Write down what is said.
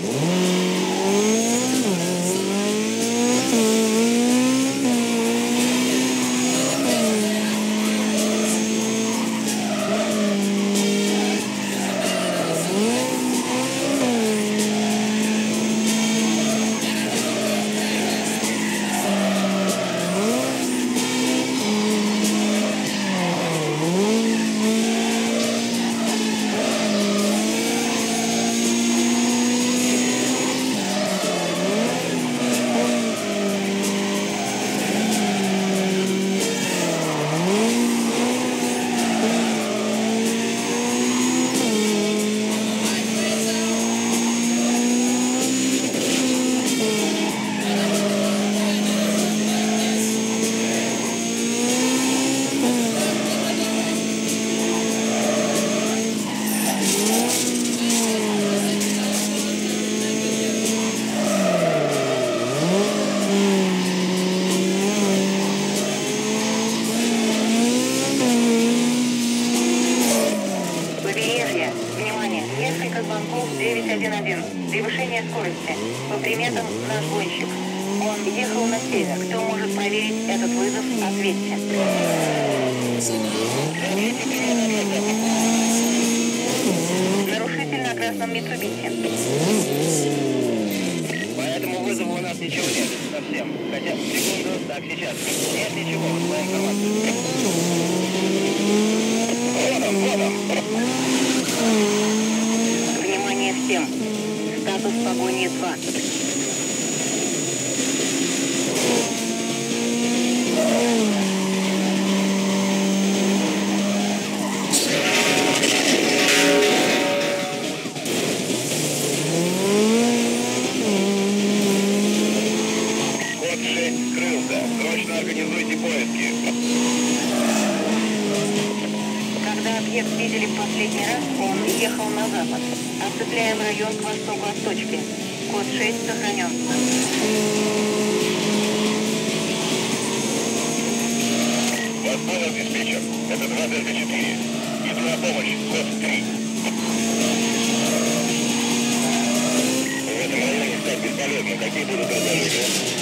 Whoa. 911. Превышение скорости. По приметам наш гонщик. Он ехал на север. Кто может проверить этот вызов? Ответьте. Нарушитель на красном Митсубиси. По этому вызову у нас ничего нет. Совсем. Хотя, секунду. Так, сейчас. Нет ничего. Вот вот он. 2. Код 6 скрылся. Срочно организуйте поиски. Объект видели в последний раз, он ехал на запад. Оцепляем район к востоку от точки. Код 6 сохранен. Понял, диспетчер. Это 2 Дельта 4. Иду на помощь. Код 3. В этом районе стать бесполезно. Какие будут предложения?